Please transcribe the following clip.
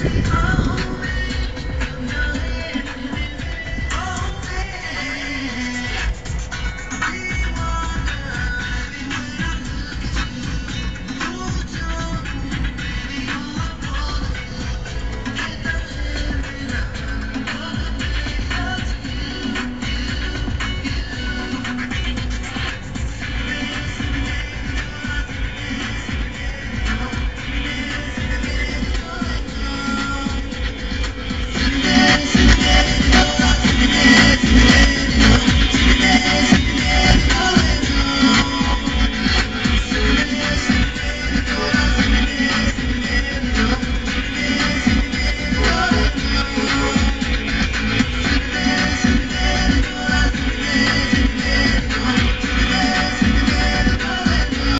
Oh.